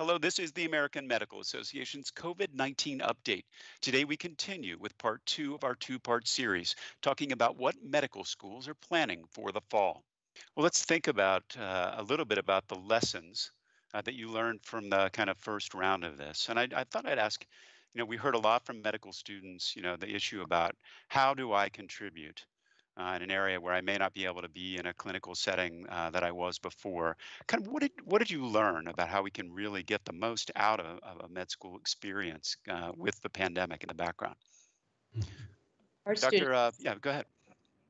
Hello, this is the American Medical Association's COVID 19 update. Today, we continue with part two of our two part series, talking about what medical schools are planning for the fall. Well, let's think about uh, a little bit about the lessons uh, that you learned from the kind of first round of this. And I, I thought I'd ask you know, we heard a lot from medical students, you know, the issue about how do I contribute? Uh, in an area where I may not be able to be in a clinical setting uh, that I was before. Kind of what did what did you learn about how we can really get the most out of, of a med school experience uh, with the pandemic in the background? Our Doctor, uh, yeah, go ahead.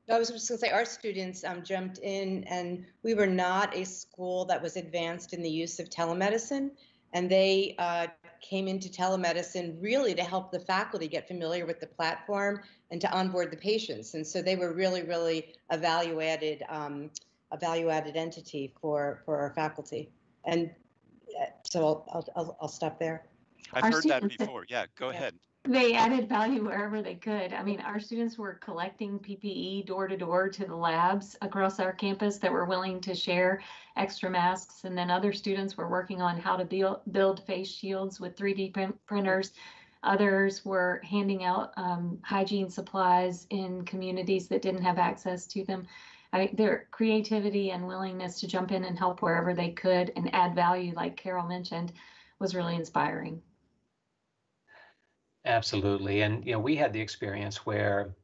I was just going to say, our students um, jumped in, and we were not a school that was advanced in the use of telemedicine and they uh, came into telemedicine really to help the faculty get familiar with the platform and to onboard the patients. And so they were really, really a value added, um, a value added entity for for our faculty. And uh, so I'll I'll, I'll stop there. I've our heard that before. Yeah, go yeah. ahead they added value wherever they could. I mean, our students were collecting PPE door to door to the labs across our campus that were willing to share extra masks. And then other students were working on how to build, build face shields with 3D print printers. Others were handing out um, hygiene supplies in communities that didn't have access to them. I, their creativity and willingness to jump in and help wherever they could and add value, like Carol mentioned, was really inspiring. Absolutely. And, you know, we had the experience where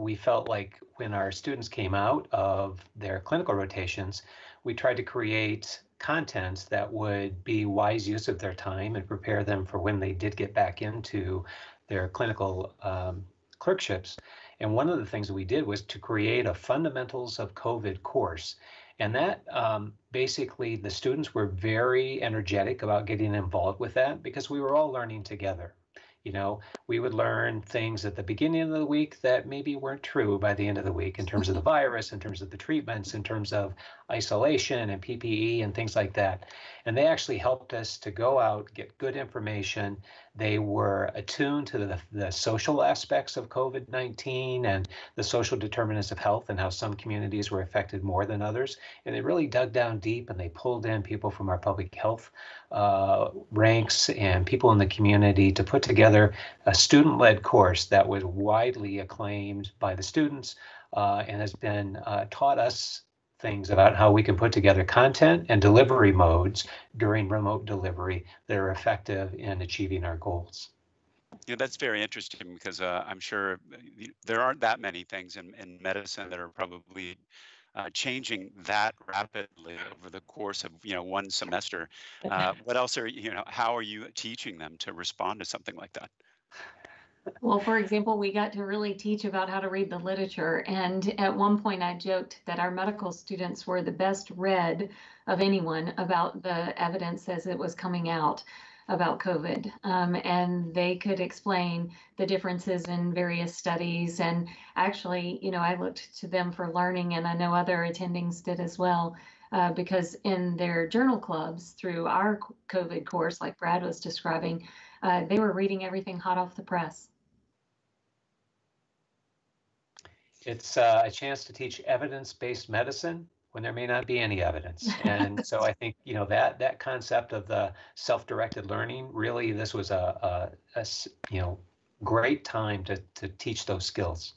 we felt like when our students came out of their clinical rotations, we tried to create content that would be wise use of their time and prepare them for when they did get back into their clinical um, clerkships. And one of the things we did was to create a fundamentals of COVID course. And that um, basically, the students were very energetic about getting involved with that because we were all learning together. You know, we would learn things at the beginning of the week that maybe weren't true by the end of the week in terms of the virus, in terms of the treatments, in terms of isolation and PPE and things like that. And they actually helped us to go out, get good information. They were attuned to the, the social aspects of COVID 19 and the social determinants of health and how some communities were affected more than others. And they really dug down deep and they pulled in people from our public health uh, ranks and people in the community to put together a student led course that was widely acclaimed by the students uh, and has been uh, taught us things about how we can put together content and delivery modes during remote delivery that are effective in achieving our goals. Yeah, that's very interesting because uh, I'm sure uh, there aren't that many things in, in medicine that are probably uh, changing that rapidly over the course of you know one semester. Uh, what else are you know? How are you teaching them to respond to something like that? Well, for example, we got to really teach about how to read the literature. And at one point, I joked that our medical students were the best read of anyone about the evidence as it was coming out about COVID. Um, and they could explain the differences in various studies. And actually, you know, I looked to them for learning, and I know other attendings did as well. Uh, because in their journal clubs through our COVID course, like Brad was describing, uh, they were reading everything hot off the press. It's uh, a chance to teach evidence-based medicine when there may not be any evidence. And so I think you know that that concept of the self-directed learning really this was a, a, a you know great time to to teach those skills.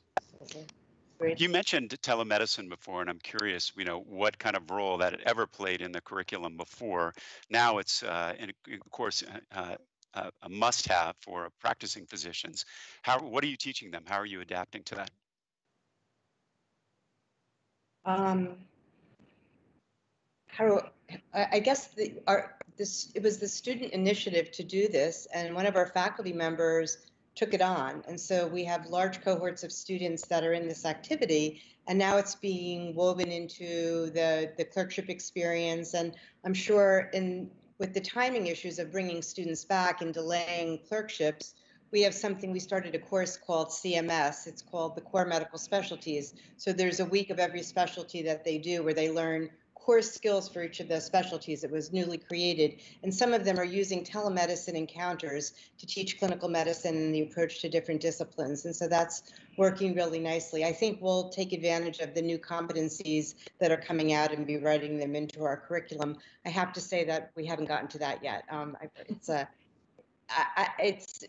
You mentioned telemedicine before, and I'm curious, you know, what kind of role that it ever played in the curriculum before. Now it's, uh, in, of course, uh, uh, a must-have for practicing physicians. How, what are you teaching them? How are you adapting to that? Um, how I guess the our this it was the student initiative to do this, and one of our faculty members took it on, and so we have large cohorts of students that are in this activity, and now it's being woven into the the clerkship experience, and I'm sure in with the timing issues of bringing students back and delaying clerkships, we have something we started a course called CMS. It's called the Core Medical Specialties. So there's a week of every specialty that they do where they learn core skills for each of those specialties. It was newly created, and some of them are using telemedicine encounters to teach clinical medicine and the approach to different disciplines. And so that's working really nicely. I think we'll take advantage of the new competencies that are coming out and be writing them into our curriculum. I have to say that we haven't gotten to that yet. Um, it's a I, it's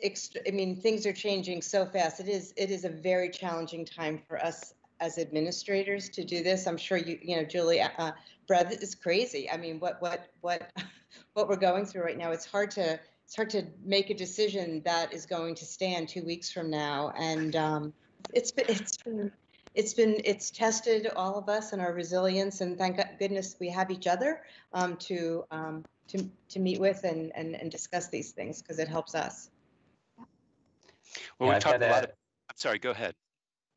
I mean things are changing so fast. It is it is a very challenging time for us as administrators to do this. I'm sure you you know Julie, uh, Brad, is crazy. I mean, what what what what we're going through right now. It's hard to it's hard to make a decision that is going to stand two weeks from now, and um, it's been it's been it's been it's tested all of us and our resilience, and thank goodness we have each other um, to um, to, to meet with and, and, and discuss these things because it helps us. Well, yeah, we talked a lot. Of, I'm sorry. Go ahead.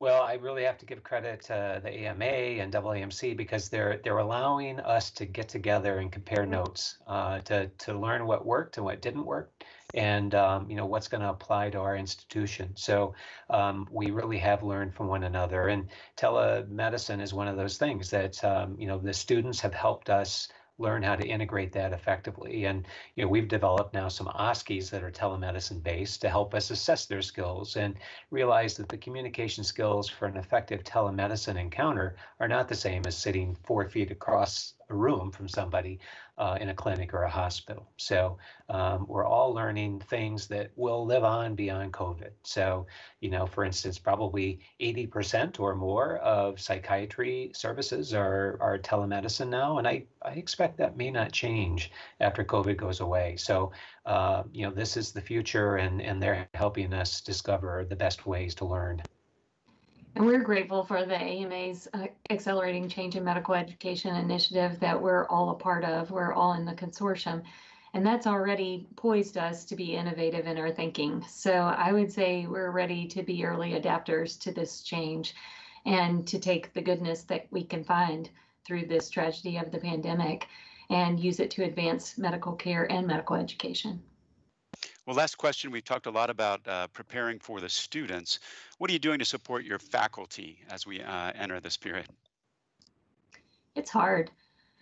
Well, I really have to give credit to the AMA and AAMC because they're they're allowing us to get together and compare notes uh, to to learn what worked and what didn't work, and um, you know what's going to apply to our institution. So um, we really have learned from one another, and telemedicine is one of those things that um, you know the students have helped us learn how to integrate that effectively. And you know, we've developed now some OSCEs that are telemedicine based to help us assess their skills and realize that the communication skills for an effective telemedicine encounter are not the same as sitting four feet across a room from somebody uh, in a clinic or a hospital. So um, we're all learning things that will live on beyond COVID. So, you know, for instance, probably 80% or more of psychiatry services are, are telemedicine now. And I, I expect that may not change after COVID goes away. So, uh, you know, this is the future and, and they're helping us discover the best ways to learn. And we're grateful for the AMA's uh, Accelerating Change in Medical Education initiative that we're all a part of. We're all in the consortium. And that's already poised us to be innovative in our thinking. So I would say we're ready to be early adapters to this change and to take the goodness that we can find through this tragedy of the pandemic and use it to advance medical care and medical education. Well, last question, we've talked a lot about uh, preparing for the students. What are you doing to support your faculty as we uh, enter this period? It's hard.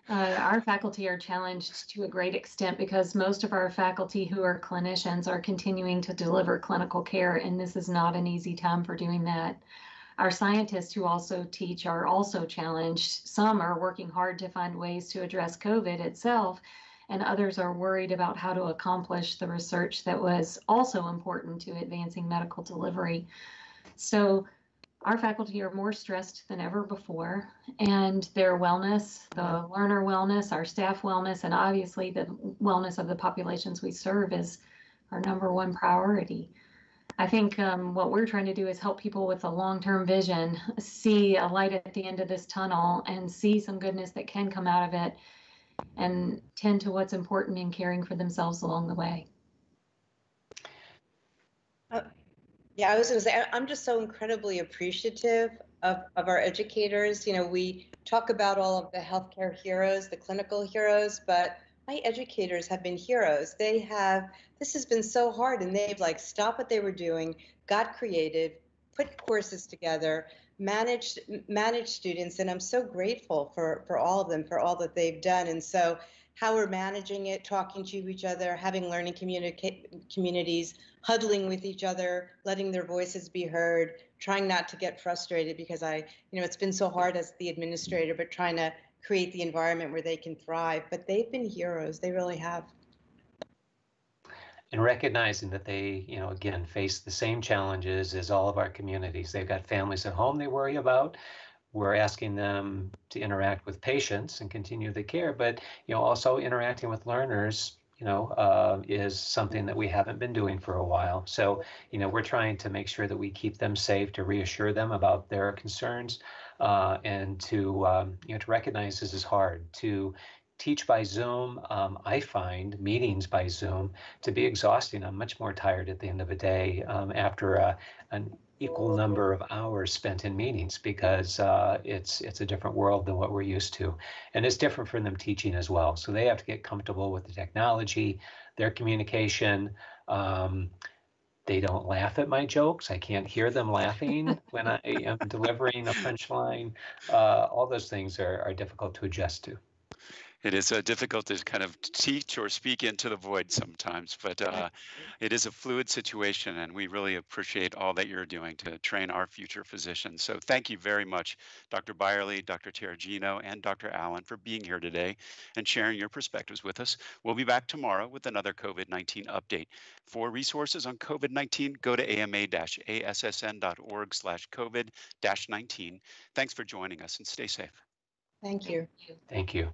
Uh, our faculty are challenged to a great extent because most of our faculty who are clinicians are continuing to deliver clinical care, and this is not an easy time for doing that. Our scientists who also teach are also challenged. Some are working hard to find ways to address COVID itself, and others are worried about how to accomplish the research that was also important to advancing medical delivery. So our faculty are more stressed than ever before, and their wellness, the learner wellness, our staff wellness, and obviously the wellness of the populations we serve is our number one priority. I think um, what we're trying to do is help people with a long term vision see a light at the end of this tunnel and see some goodness that can come out of it and tend to what's important in caring for themselves along the way. Uh, yeah, I was going to say, I'm just so incredibly appreciative of, of our educators. You know, we talk about all of the healthcare heroes, the clinical heroes, but my educators have been heroes. They have, this has been so hard, and they've like stopped what they were doing, got creative, put courses together, managed managed students and i'm so grateful for for all of them for all that they've done. And so how we're managing it talking to each other having learning communicate communities huddling with each other letting their voices be heard trying not to get frustrated because i you know it's been so hard as the administrator but trying to create the environment where they can thrive. But they've been heroes. They really have and recognizing that they, you know, again, face the same challenges as all of our communities. They've got families at home they worry about. We're asking them to interact with patients and continue the care, but you know, also interacting with learners you know, uh, is something that we haven't been doing for a while. So, you know, we're trying to make sure that we keep them safe, to reassure them about their concerns, uh, and to, um, you know, to recognize this is hard. To, teach by Zoom, um, I find meetings by Zoom to be exhausting. I'm much more tired at the end of a day um, after a, an equal number of hours spent in meetings because uh, it's it's a different world than what we're used to, and it's different from them teaching as well. So they have to get comfortable with the technology, their communication. Um, they don't laugh at my jokes. I can't hear them laughing when I am delivering a punchline. Uh, all those things are, are difficult to adjust to. It is uh, difficult to kind of teach or speak into the void sometimes, but uh, it is a fluid situation, and we really appreciate all that you're doing to train our future physicians. So thank you very much, Dr. Byerly, Dr. Terregino, and Dr. Allen for being here today and sharing your perspectives with us. We'll be back tomorrow with another COVID-19 update. For resources on COVID-19, go to ama-assn.org slash COVID-19. Thanks for joining us and stay safe. Thank you. Thank you.